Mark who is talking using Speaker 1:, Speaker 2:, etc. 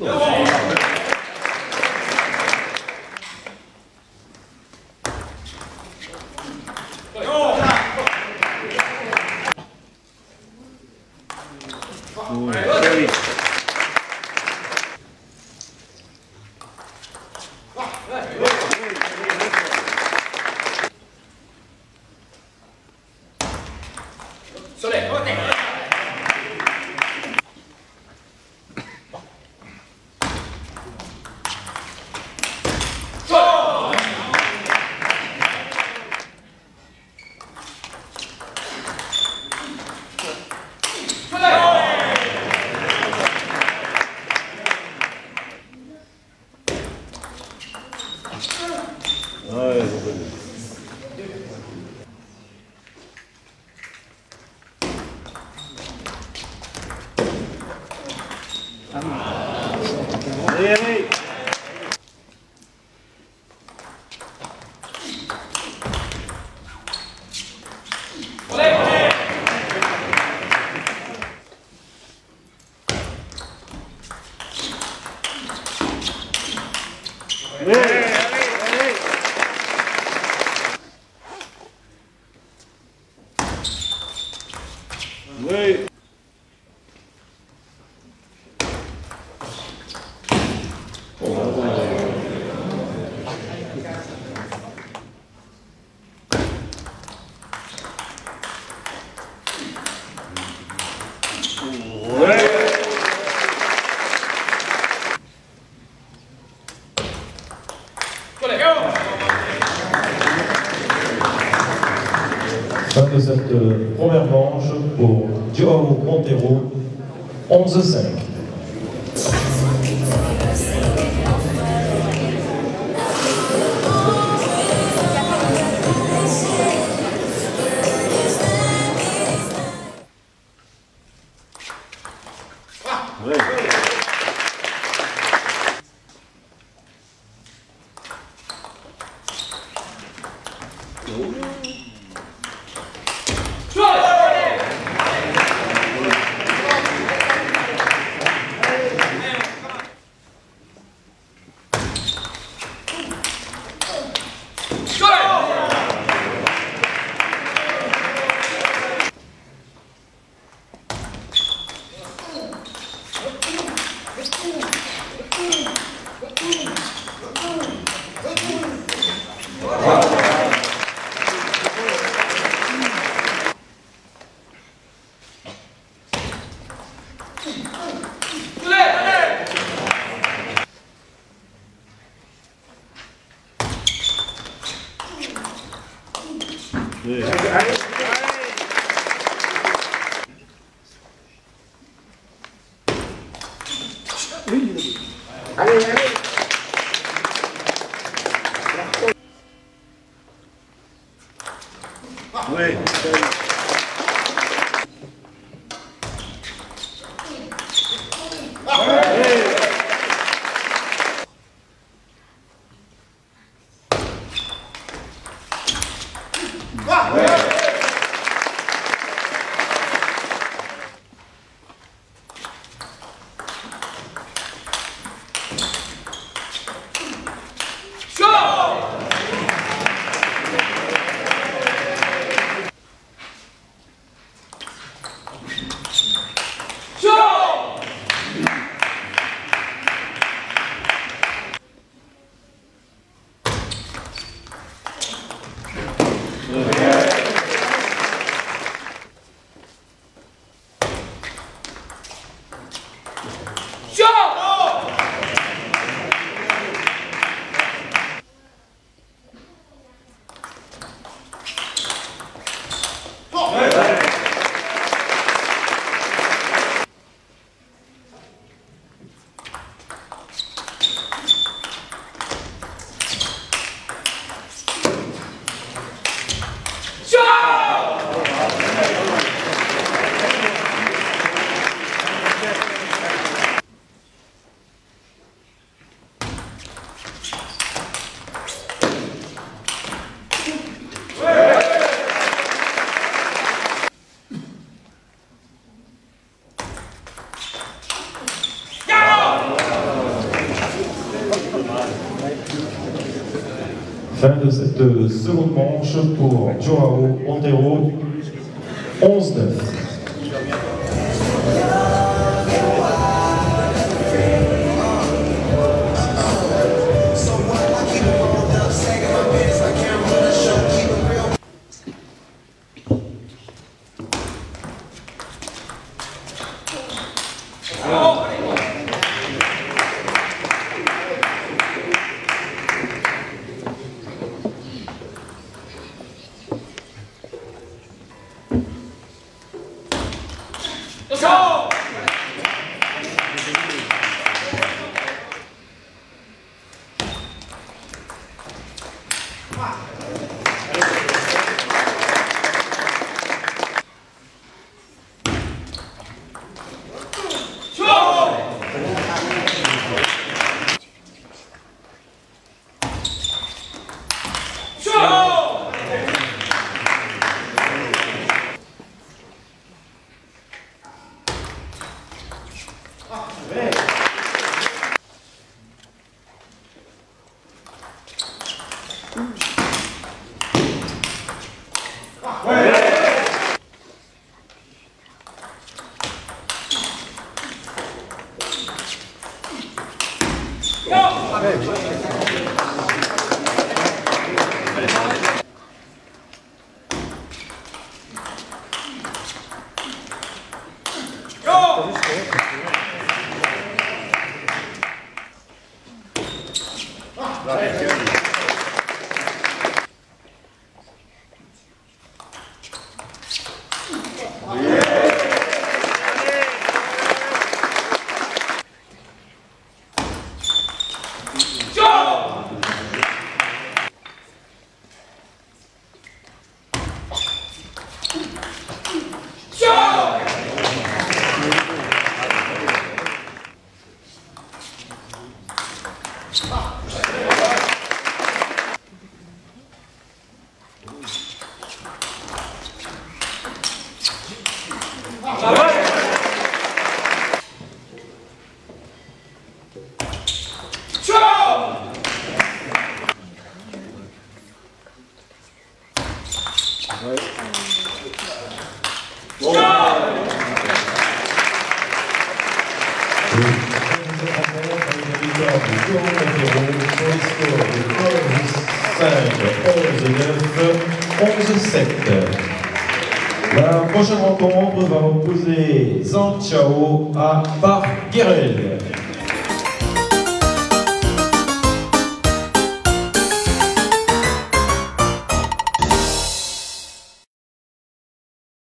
Speaker 1: よー Fin de cette première manche pour João Monteiro, 11-5. Ah, ouais. Спасибо. ali ali. Fin de cette seconde manche pour Joao Montero, 11-9. 话。Давай! La prochaine rencontre va opposer Zhang Chao à Bar Guerrel.